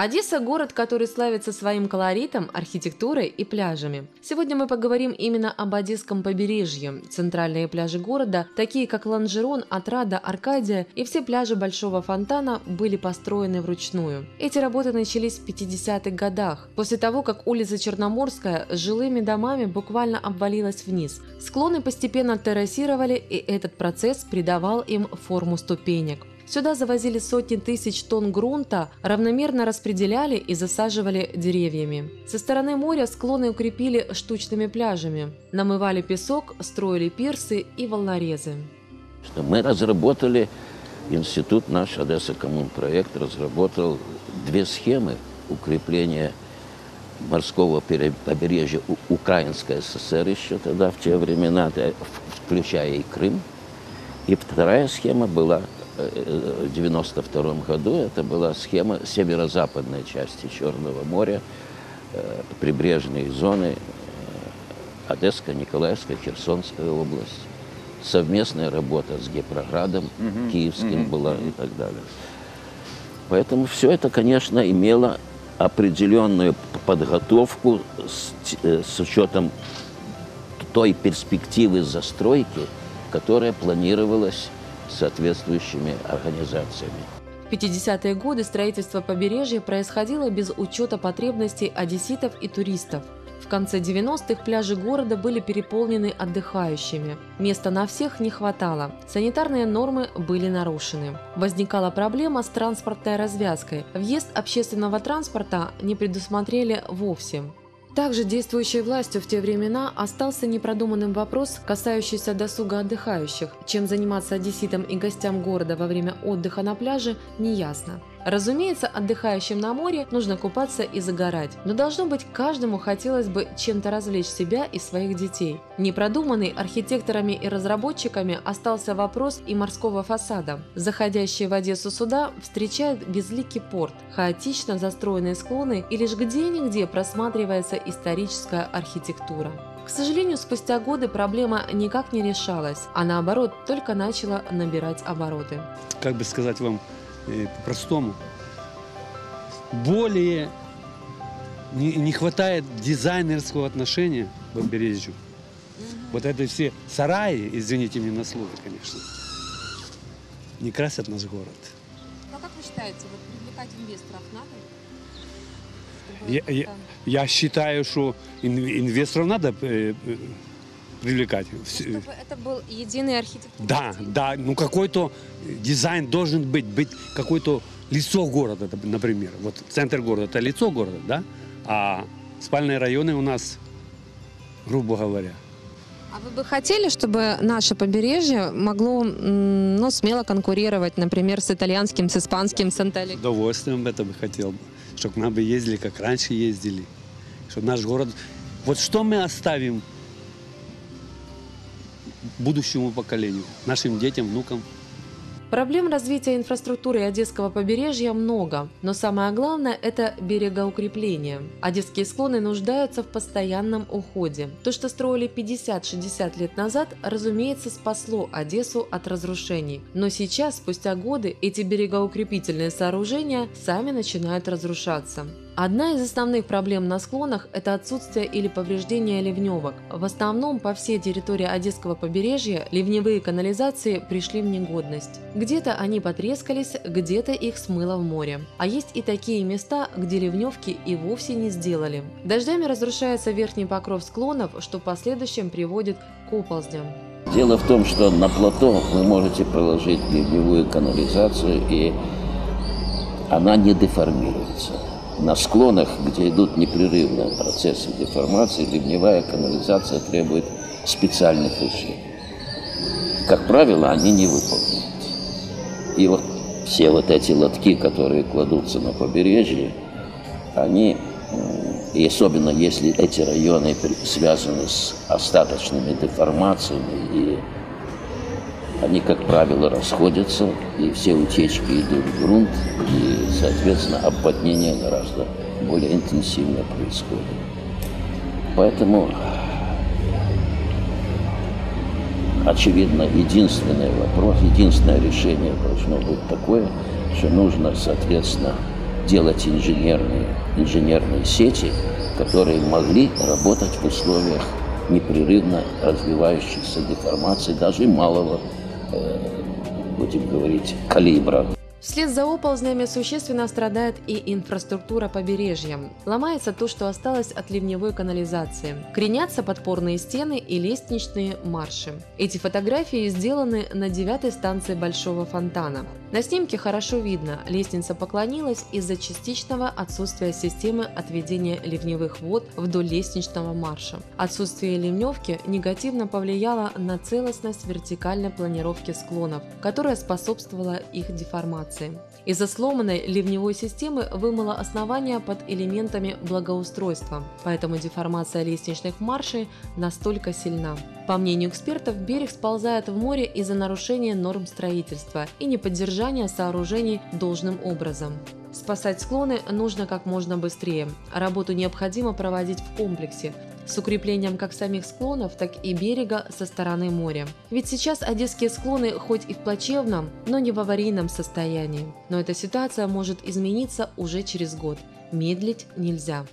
Одесса – город, который славится своим колоритом, архитектурой и пляжами. Сегодня мы поговорим именно об Одесском побережье. Центральные пляжи города, такие как Ланжерон, Отрада, Аркадия и все пляжи Большого Фонтана были построены вручную. Эти работы начались в 50-х годах, после того, как улица Черноморская с жилыми домами буквально обвалилась вниз. Склоны постепенно террасировали, и этот процесс придавал им форму ступенек. Сюда завозили сотни тысяч тонн грунта, равномерно распределяли и засаживали деревьями. Со стороны моря склоны укрепили штучными пляжами. Намывали песок, строили пирсы и волнорезы. Мы разработали, институт наш, Одесса Коммунпроект, разработал две схемы укрепления морского побережья Украинской ССР еще тогда, в те времена, включая и Крым. И вторая схема была 1992 году это была схема северо-западной части Черного моря, э, прибрежные зоны э, Одесская, Николаевская, Херсонская область. Совместная работа с Гепроградом, угу, Киевским угу, была и так далее. Поэтому все это, конечно, имело определенную подготовку с, э, с учетом той перспективы застройки, которая планировалась соответствующими организациями. В 50-е годы строительство побережья происходило без учета потребностей одесситов и туристов. В конце 90-х пляжи города были переполнены отдыхающими. Места на всех не хватало. Санитарные нормы были нарушены. Возникала проблема с транспортной развязкой. Въезд общественного транспорта не предусмотрели вовсе. Также действующей властью в те времена остался непродуманным вопрос, касающийся досуга отдыхающих. Чем заниматься одесситам и гостям города во время отдыха на пляже, неясно. Разумеется, отдыхающим на море нужно купаться и загорать, но должно быть каждому хотелось бы чем-то развлечь себя и своих детей. Непродуманный архитекторами и разработчиками остался вопрос и морского фасада. Заходящие в Одессу суда встречают безликий порт, хаотично застроенные склоны и лишь где-нигде просматривается историческая архитектура. К сожалению, спустя годы проблема никак не решалась, а наоборот только начала набирать обороты. Как бы сказать вам, по-простому. Более не, не хватает дизайнерского отношения к побережью. Вот это все сараи, извините меня на слово, конечно, не красят наш город. Ну, а как вы считаете, вот привлекать инвесторов надо? Я, я, я считаю, что инвесторов надо привлекать. Чтобы это был единый архитектура. Да, да, ну какой-то дизайн должен быть, быть какое-то лицо города, например. Вот центр города – это лицо города, да? А спальные районы у нас, грубо говоря. А вы бы хотели, чтобы наше побережье могло ну, смело конкурировать, например, с итальянским, с испанским, с Анталией? С удовольствием это бы хотел. Чтобы к нам бы ездили, как раньше ездили. Чтобы наш город... Вот что мы оставим будущему поколению, нашим детям, внукам. Проблем развития инфраструктуры Одесского побережья много, но самое главное – это берегоукрепление. Одесские склоны нуждаются в постоянном уходе. То, что строили 50-60 лет назад, разумеется, спасло Одессу от разрушений. Но сейчас, спустя годы, эти берегоукрепительные сооружения сами начинают разрушаться. Одна из основных проблем на склонах – это отсутствие или повреждение ливневок. В основном по всей территории Одесского побережья ливневые канализации пришли в негодность. Где-то они потрескались, где-то их смыло в море. А есть и такие места, где ливневки и вовсе не сделали. Дождями разрушается верхний покров склонов, что в последующем приводит к оползням. Дело в том, что на плато вы можете проложить ливневую канализацию, и она не деформируется на склонах, где идут непрерывные процессы деформации, ливневая канализация требует специальных решений. Как правило, они не выполняют. И вот все вот эти лотки, которые кладутся на побережье, они, и особенно если эти районы связаны с остаточными деформациями и они, как правило, расходятся, и все утечки идут в грунт, и, соответственно, обводнение гораздо более интенсивно происходит. Поэтому, очевидно, единственный вопрос, единственное решение должно быть такое, что нужно, соответственно, делать инженерные, инженерные сети, которые могли работать в условиях непрерывно развивающихся деформаций, даже малого, будем говорить, калибра. Вслед за оползнями существенно страдает и инфраструктура побережья. Ломается то, что осталось от ливневой канализации. Кренятся подпорные стены и лестничные марши. Эти фотографии сделаны на девятой станции Большого фонтана. На снимке хорошо видно, лестница поклонилась из-за частичного отсутствия системы отведения ливневых вод вдоль лестничного марша. Отсутствие ливневки негативно повлияло на целостность вертикальной планировки склонов, которая способствовала их деформации. Из-за сломанной ливневой системы вымыло основание под элементами благоустройства, поэтому деформация лестничных маршей настолько сильна. По мнению экспертов, берег сползает в море из-за нарушения норм строительства и неподдержания сооружений должным образом. Спасать склоны нужно как можно быстрее. Работу необходимо проводить в комплексе, с укреплением как самих склонов, так и берега со стороны моря. Ведь сейчас одесские склоны хоть и в плачевном, но не в аварийном состоянии. Но эта ситуация может измениться уже через год. Медлить нельзя.